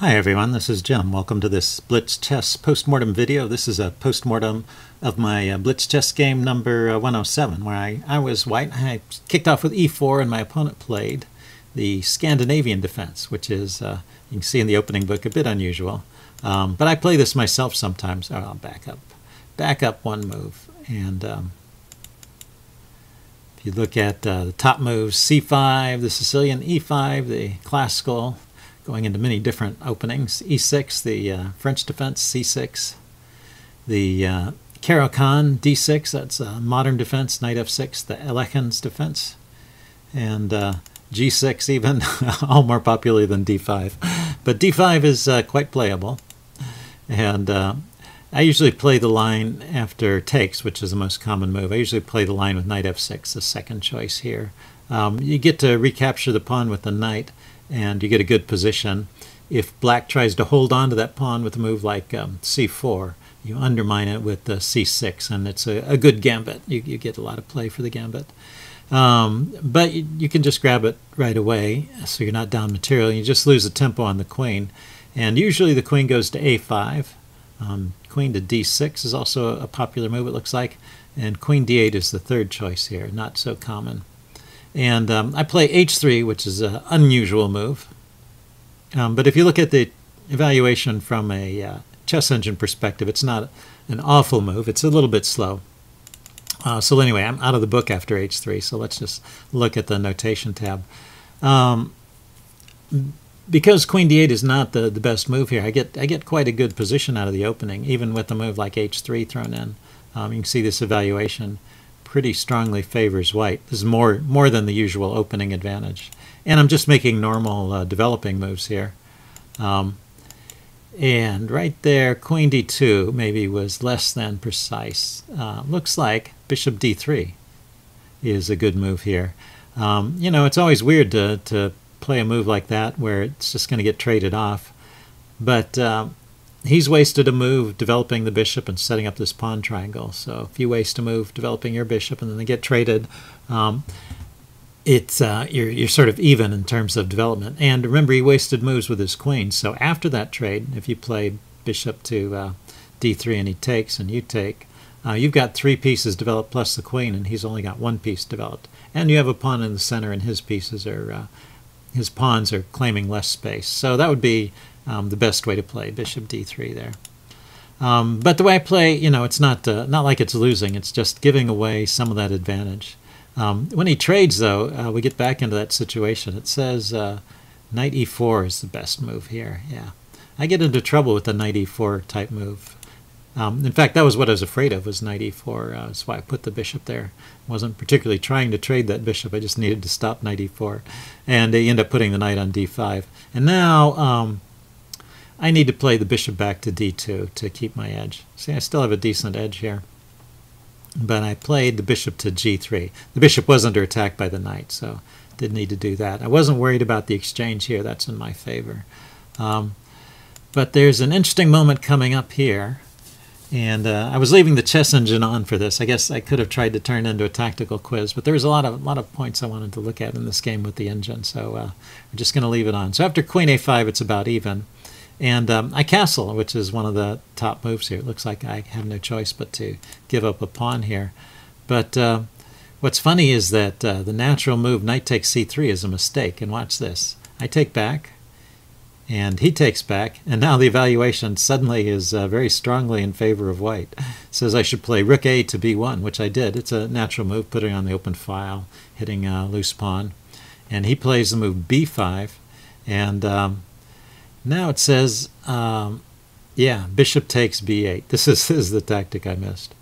Hi everyone, this is Jim. Welcome to this Blitz Chess postmortem video. This is a postmortem of my uh, Blitz Chess game number uh, 107, where I, I was white. I kicked off with e4 and my opponent played the Scandinavian defense, which is, uh, you can see in the opening book, a bit unusual. Um, but I play this myself sometimes. Oh, I'll back up. Back up one move. And um, if you look at uh, the top moves, c5, the Sicilian, e5, the classical, going into many different openings. E6, the uh, French defense, C6. The uh, Caro-Kann, D6, that's a modern defense, knight F6, the Alekhines defense. And uh, G6 even, all more popular than D5. But D5 is uh, quite playable. And uh, I usually play the line after takes, which is the most common move. I usually play the line with knight F6, the second choice here. Um, you get to recapture the pawn with the knight, and you get a good position. If black tries to hold on to that pawn with a move like um, c4, you undermine it with the c6, and it's a, a good gambit. You, you, get a lot of play for the gambit. Um, but you, you, can just grab it right away, so you're not down material. You just lose the tempo on the queen. And usually the queen goes to a5. Um, queen to d6 is also a popular move, it looks like. And queen d8 is the third choice here, not so common. And um, I play h3, which is an unusual move. Um, but if you look at the evaluation from a uh, chess engine perspective, it's not an awful move. It's a little bit slow. Uh, so anyway, I'm out of the book after h3, so let's just look at the notation tab. Um, because queen d8 is not the, the best move here, I get I get quite a good position out of the opening, even with a move like h3 thrown in. Um, you can see this evaluation pretty strongly favors white. This is more, more than the usual opening advantage. And I'm just making normal uh, developing moves here. Um, and right there, queen d2 maybe was less than precise. Uh, looks like bishop d3 is a good move here. Um, you know, it's always weird to, to play a move like that where it's just going to get traded off. But uh, he's wasted a move developing the bishop and setting up this pawn triangle. So if you waste a move developing your bishop and then they get traded, um, it's uh, you're you're sort of even in terms of development. And remember, he wasted moves with his queen. So after that trade, if you play bishop to uh, d3 and he takes and you take, uh, you've got three pieces developed plus the queen, and he's only got one piece developed. And you have a pawn in the center, and his pieces are uh, his pawns are claiming less space. So that would be um, the best way to play bishop d3 there. Um, but the way I play, you know, it's not uh, not like it's losing. It's just giving away some of that advantage. Um, when he trades, though, uh, we get back into that situation. It says uh, knight e4 is the best move here. Yeah, I get into trouble with the knight e4 type move. Um, in fact, that was what I was afraid of was knight e4. Uh, that's why I put the bishop there. I wasn't particularly trying to trade that bishop. I just needed to stop knight e4. And they end up putting the knight on d5. And now um, I need to play the bishop back to d2 to keep my edge. See, I still have a decent edge here. But I played the bishop to g3. The bishop was under attack by the knight, so didn't need to do that. I wasn't worried about the exchange here. That's in my favor. Um, but there's an interesting moment coming up here. And uh, I was leaving the chess engine on for this. I guess I could have tried to turn into a tactical quiz, but there was a lot of lot of points I wanted to look at in this game with the engine, so uh, I'm just going to leave it on. So after queen a5, it's about even. And um, I castle, which is one of the top moves here. It looks like I have no choice but to give up a pawn here. But uh, what's funny is that uh, the natural move knight takes c3 is a mistake. And watch this. I take back, and he takes back, and now the evaluation suddenly is uh, very strongly in favor of white. It says I should play rook a to b1, which I did. It's a natural move, putting on the open file, hitting a loose pawn. And he plays the move b5, and... Um, now it says, um, yeah, bishop takes b8. This is, this is the tactic I missed.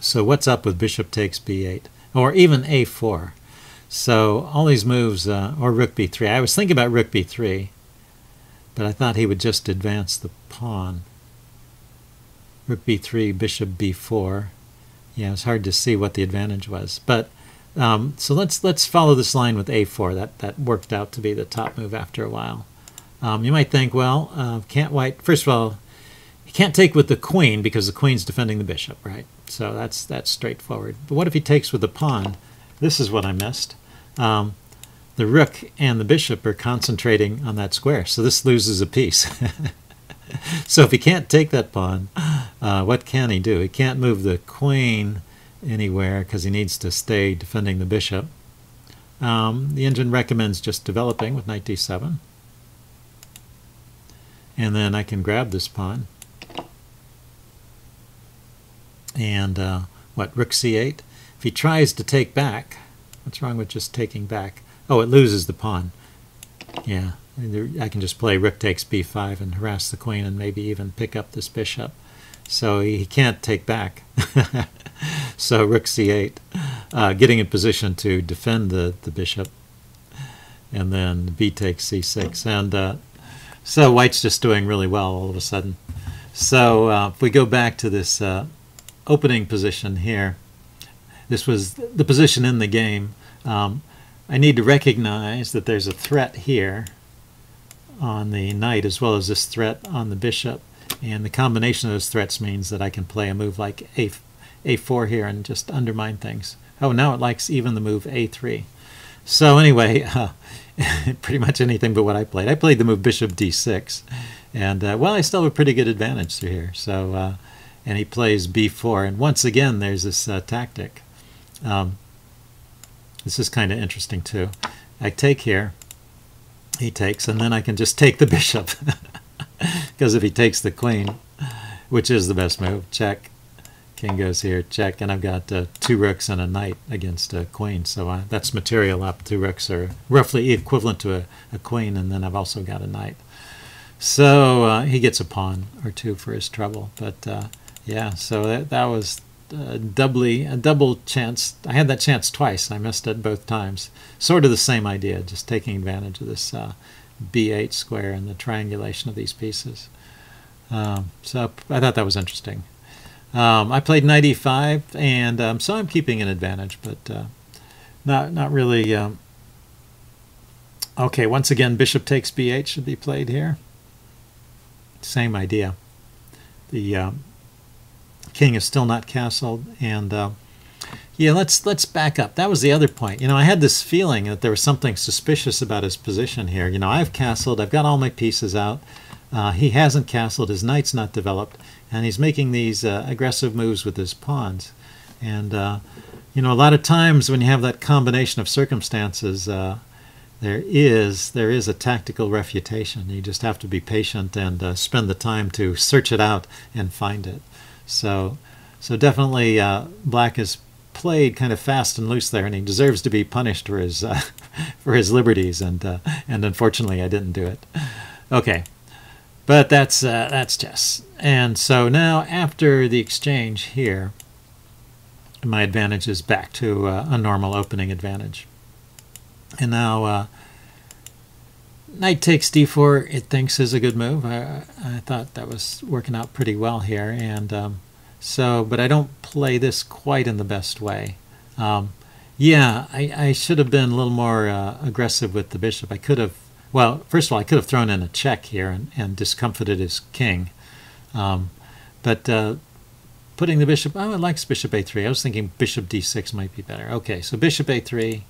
So what's up with bishop takes b8? Or even a4. So all these moves, uh, or rook b3. I was thinking about rook b3, but I thought he would just advance the pawn. Rook b3, bishop b4. Yeah, it's hard to see what the advantage was. But um, so let's let's follow this line with a4. That that worked out to be the top move after a while. Um, you might think, well, uh, can't white? First of all, he can't take with the queen because the queen's defending the bishop, right? So that's that's straightforward. But what if he takes with the pawn? This is what I missed. Um, the rook and the bishop are concentrating on that square, so this loses a piece. so if he can't take that pawn, uh, what can he do? He can't move the queen anywhere because he needs to stay defending the bishop. Um, the engine recommends just developing with knight d7. And then I can grab this pawn. And uh, what, rook c8? If he tries to take back, what's wrong with just taking back? Oh, it loses the pawn. Yeah, I can just play rook takes b5 and harass the queen and maybe even pick up this bishop. So he can't take back. so rook c8, uh, getting in position to defend the, the bishop. And then b takes c6. And uh, so white's just doing really well all of a sudden. So uh, if we go back to this uh, opening position here, this was the position in the game. Um, I need to recognize that there's a threat here on the knight as well as this threat on the bishop. And the combination of those threats means that I can play a move like a, a4 here and just undermine things. Oh, now it likes even the move a3. So anyway, uh, pretty much anything but what I played. I played the move bishop d6. And, uh, well, I still have a pretty good advantage through here. So, uh, and he plays b4. And once again, there's this uh, tactic. Um, this is kind of interesting too. I take here, he takes, and then I can just take the bishop. Because if he takes the queen, which is the best move, check. King goes here, check, and I've got uh, two rooks and a knight against a queen. So uh, that's material up. Two rooks are roughly equivalent to a, a queen, and then I've also got a knight. So uh, he gets a pawn or two for his trouble. But uh, yeah, so that, that was uh, doubly a double chance. I had that chance twice. I missed it both times. Sort of the same idea, just taking advantage of this uh, B8 square and the triangulation of these pieces. Um, so I thought that was interesting. Um, I played knight e5, and um, so I'm keeping an advantage, but uh, not not really. Um, okay, once again, bishop takes b8 should be played here. Same idea. The um, king is still not castled. And uh, yeah, let's let's back up. That was the other point. You know, I had this feeling that there was something suspicious about his position here. You know, I've castled. I've got all my pieces out. Uh, he hasn't castled. His knight's not developed, and he's making these uh, aggressive moves with his pawns. And uh, you know, a lot of times when you have that combination of circumstances, uh, there is there is a tactical refutation. You just have to be patient and uh, spend the time to search it out and find it. So, so definitely uh, Black has played kind of fast and loose there, and he deserves to be punished for his uh, for his liberties. And uh, and unfortunately, I didn't do it. Okay, but that's uh, that's chess. And so now after the exchange here, my advantage is back to uh, a normal opening advantage. And now uh, knight takes d4 it thinks is a good move I, I thought that was working out pretty well here and um, so but I don't play this quite in the best way. Um, yeah I, I, should have been a little more uh, aggressive with the bishop. I could have well first of all I could have thrown in a check here and, and discomfited his king. Um, but uh, putting the bishop oh it likes bishop a3 I was thinking bishop d6 might be better. Okay so bishop a3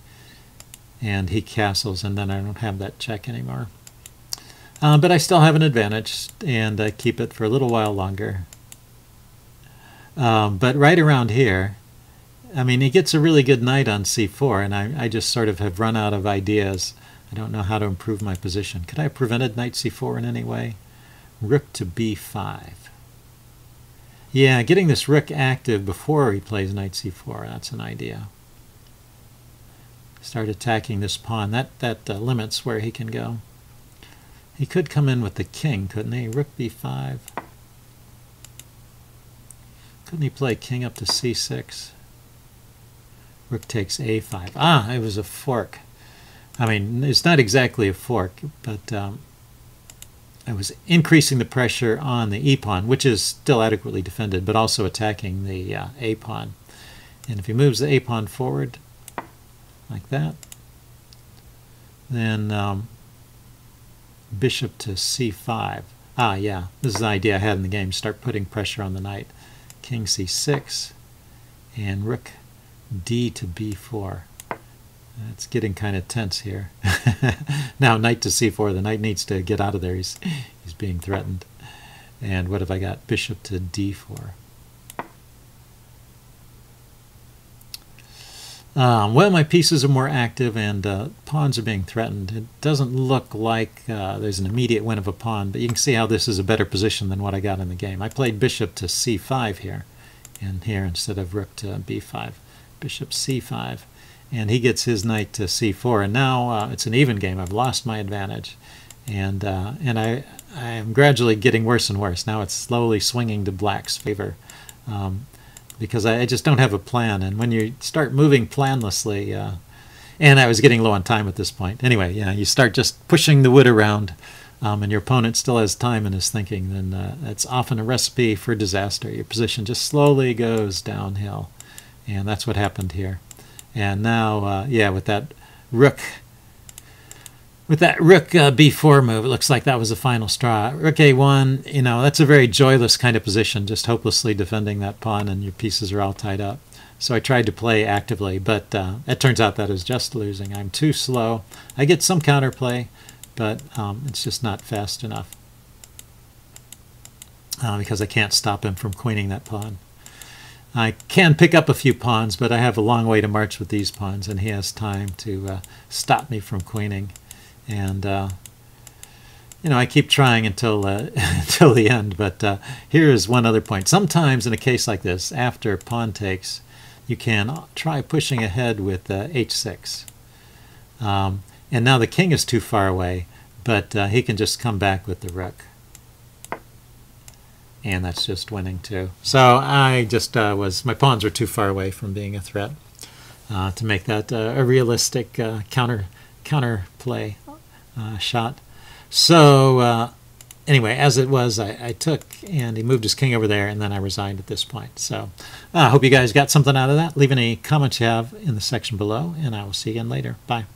and he castles, and then I don't have that check anymore. Uh, but I still have an advantage, and I keep it for a little while longer. Um, but right around here, I mean, he gets a really good knight on c4, and I, I just sort of have run out of ideas. I don't know how to improve my position. Could I have prevented knight c4 in any way? Rook to b5. Yeah, getting this rook active before he plays knight c4, that's an idea start attacking this pawn. That, that uh, limits where he can go. He could come in with the king, couldn't he? Rook b5. Couldn't he play king up to c6? Rook takes a5. Ah, it was a fork. I mean, it's not exactly a fork, but um, I was increasing the pressure on the e-pawn, which is still adequately defended, but also attacking the uh, a-pawn. And if he moves the a-pawn forward, like that. Then um, bishop to c5. Ah, yeah, this is the idea I had in the game. Start putting pressure on the knight. King c6 and rook d to b4. It's getting kind of tense here. now knight to c4. The knight needs to get out of there. He's he's being threatened. And what have I got? Bishop to d4. Um, well, my pieces are more active and uh, pawns are being threatened. It doesn't look like uh, there's an immediate win of a pawn, but you can see how this is a better position than what I got in the game. I played bishop to c5 here, and here instead of rook to b5. Bishop c5, and he gets his knight to c4, and now uh, it's an even game. I've lost my advantage, and uh, and I I am gradually getting worse and worse. Now it's slowly swinging to black's favor. Um, because I, just don't have a plan. And when you start moving planlessly, uh, and I was getting low on time at this point. Anyway, yeah, you start just pushing the wood around, um, and your opponent still has time in his thinking. Then uh, it's often a recipe for disaster. Your position just slowly goes downhill, and that's what happened here. And now, uh, yeah, with that rook with that rook uh, b4 move, it looks like that was the final straw. Rook a1, you know, that's a very joyless kind of position, just hopelessly defending that pawn and your pieces are all tied up. So I tried to play actively, but uh, it turns out that is just losing. I'm too slow. I get some counterplay, but um, it's just not fast enough uh, because I can't stop him from queening that pawn. I can pick up a few pawns, but I have a long way to march with these pawns, and he has time to uh, stop me from queening and uh, you know I keep trying until uh, until the end. But uh, here is one other point. Sometimes in a case like this, after pawn takes, you can try pushing ahead with uh, h6. Um, and now the king is too far away, but uh, he can just come back with the rook. And that's just winning too. So I just uh, was, my pawns were too far away from being a threat to make that a realistic counter counter play uh, shot. So uh, anyway, as it was, I, I, took and he moved his king over there, and then I resigned at this point. So I uh, hope you guys got something out of that. Leave any comments you have in the section below, and I will see you again later. Bye.